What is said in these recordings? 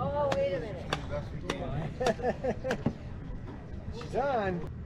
Oh, wait a minute. She's on.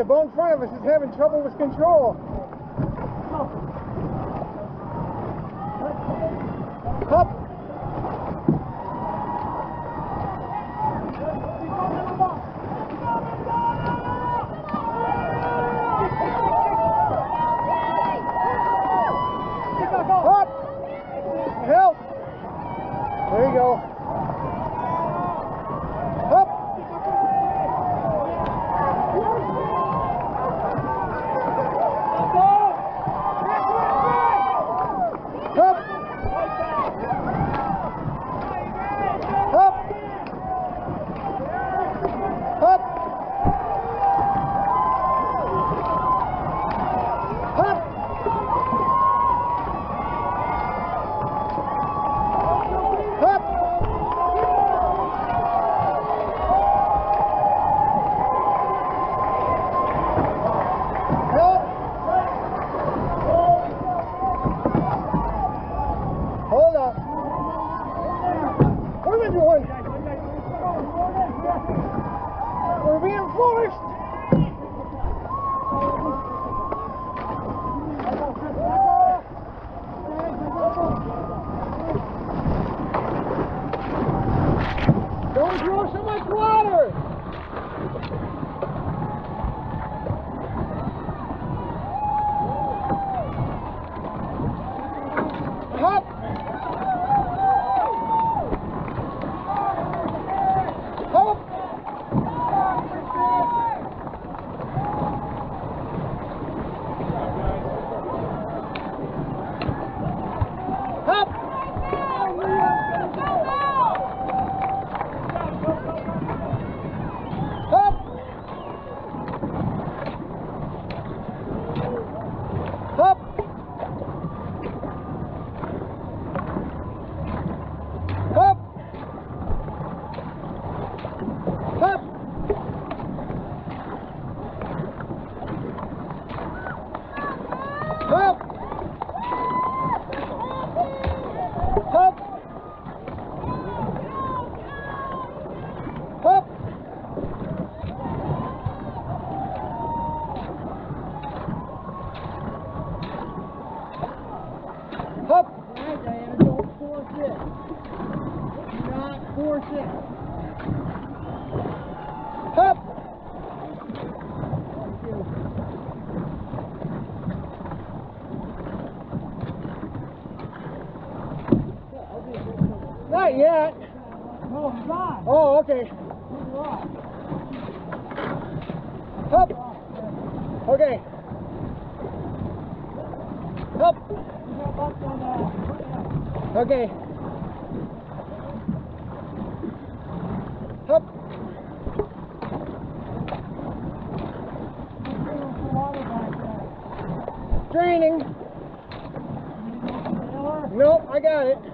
The boat in front of us is having trouble with control. Oh, okay. Up. Okay. Up. Okay. Up. Draining. Nope, I got it.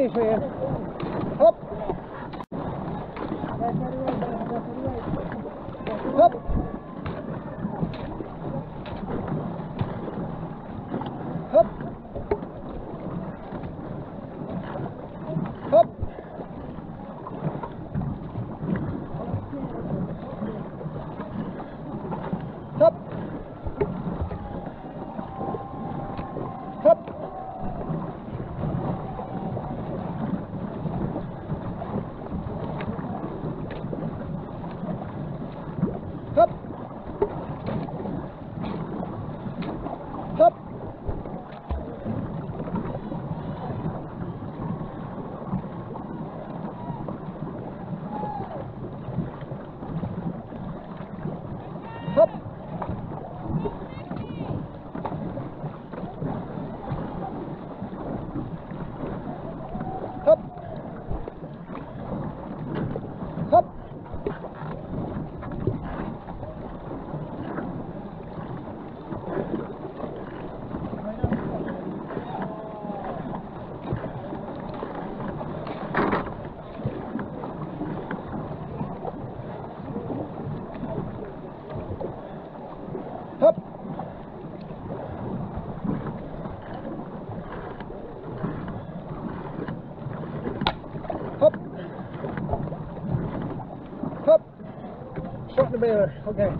一回。bear. Okay.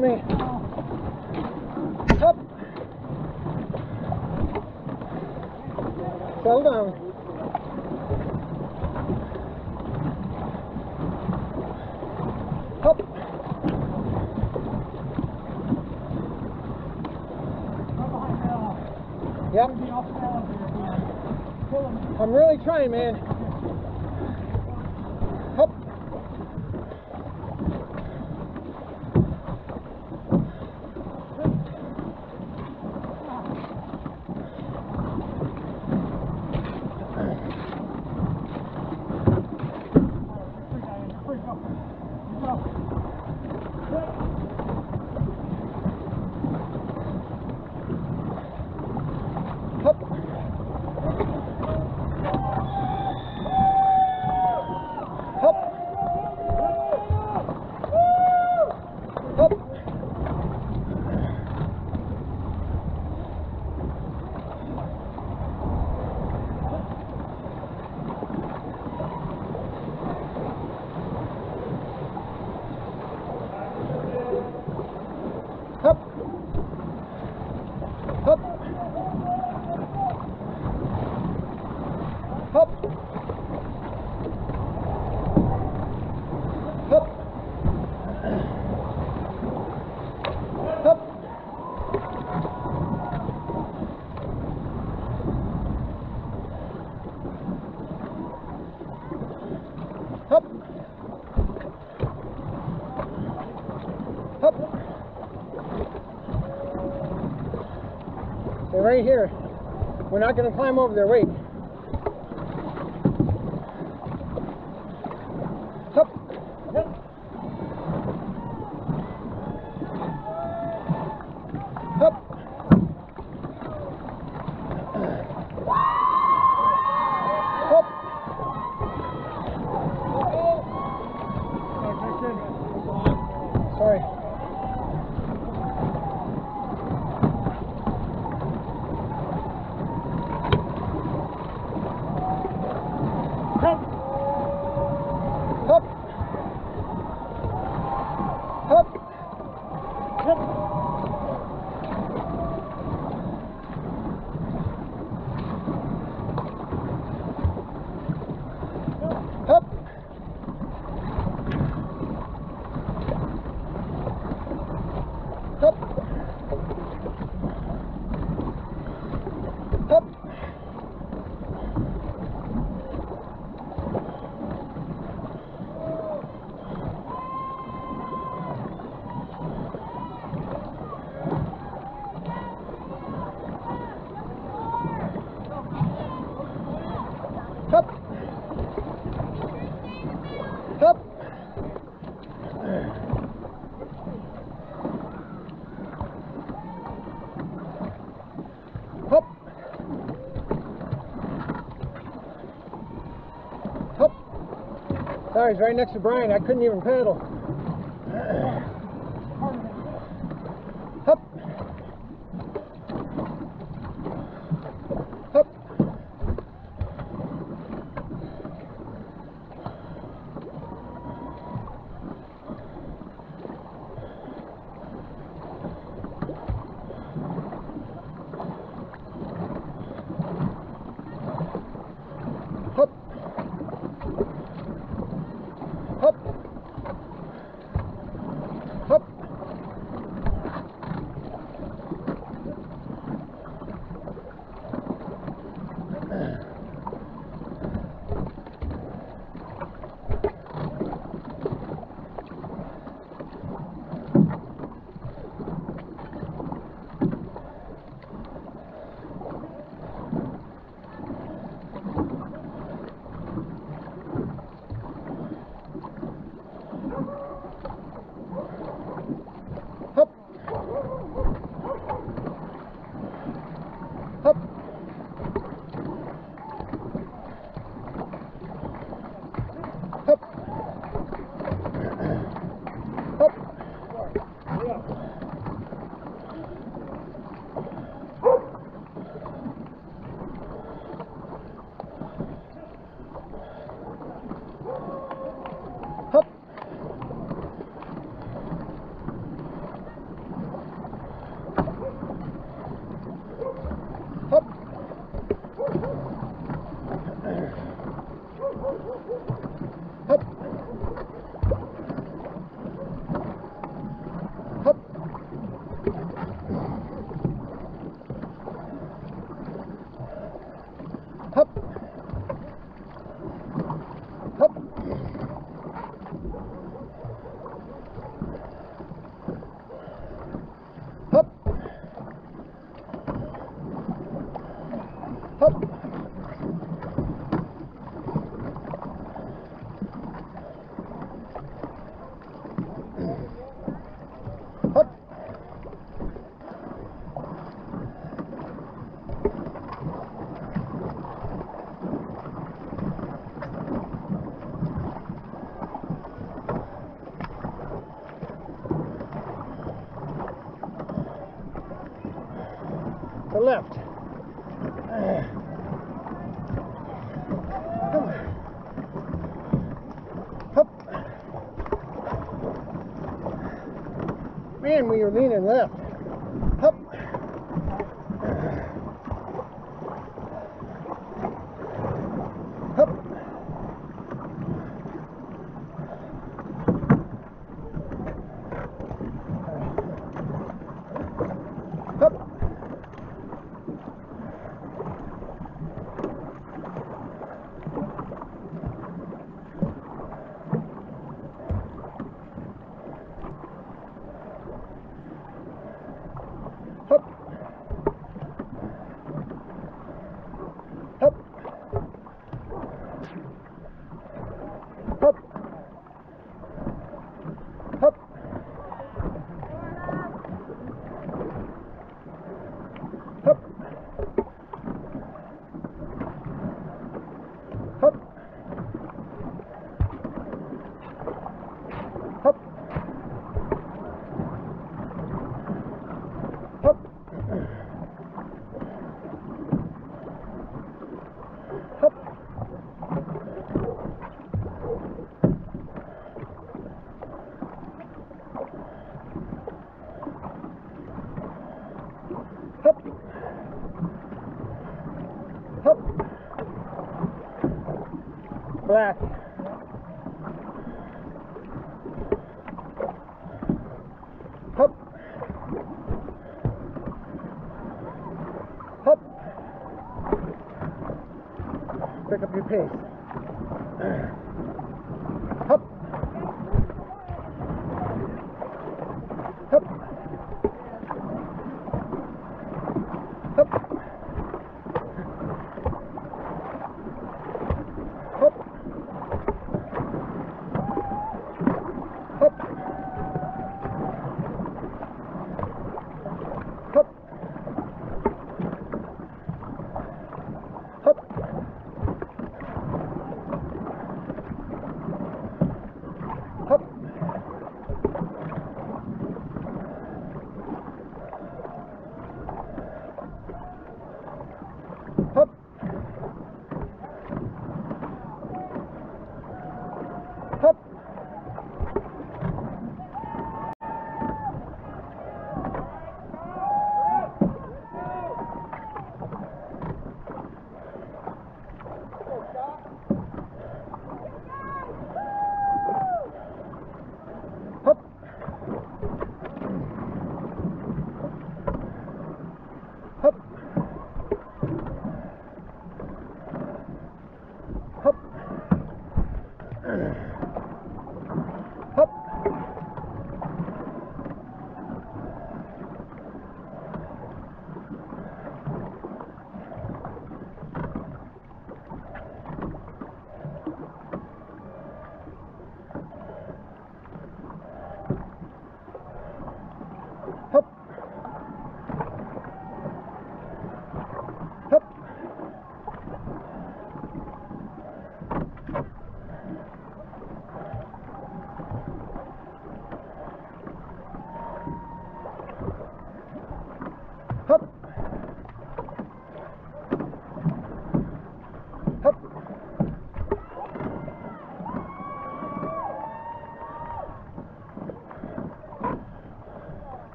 Wake me. Up. Settle down. Up. Yep. I'm really trying, man. Right here. We're not going to climb over their weight. It's right next to Brian. I couldn't even paddle. spin when you're leaning left.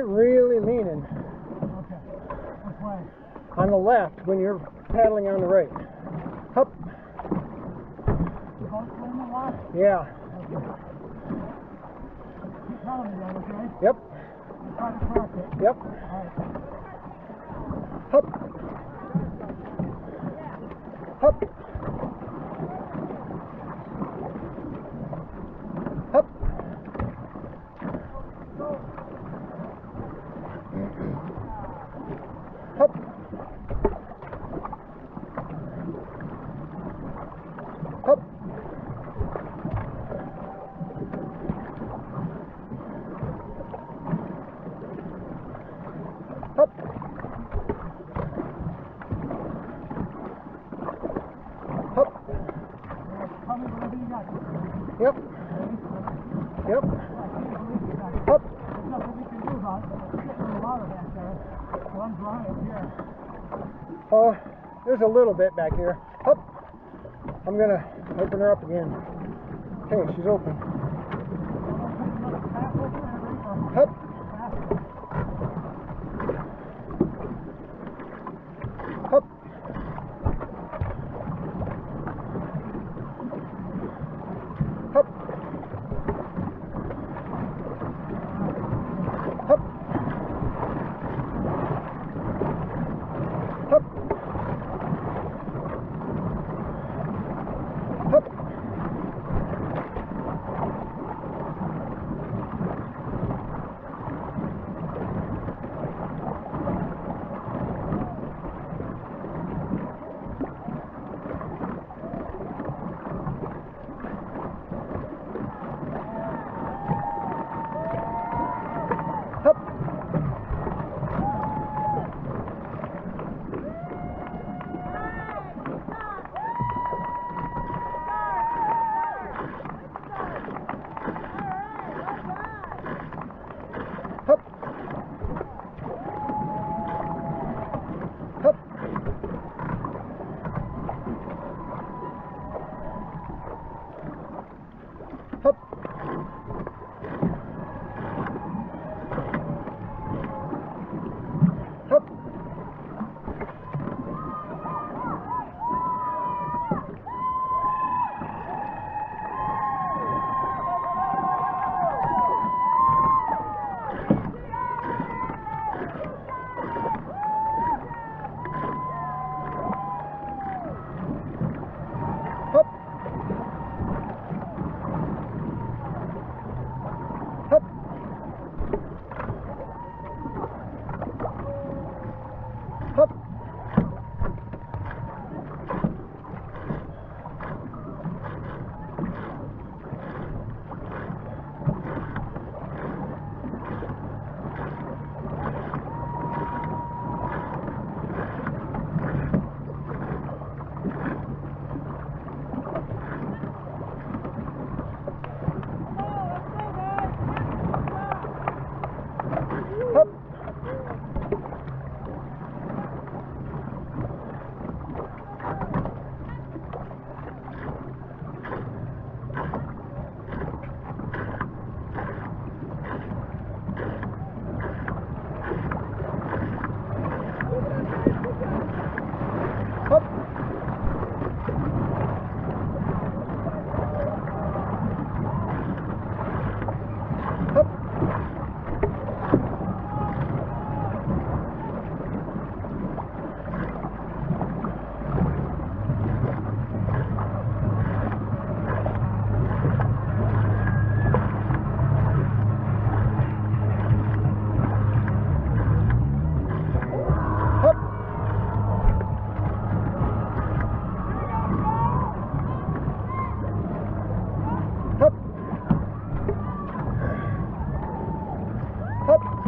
it really leaning. Okay. Which way? On the left when you're paddling on the right. Up. Yeah. Okay. Yep. Yep. All right. Up. a little bit back here. Up. I'm gonna open her up again. Okay, she's open. up.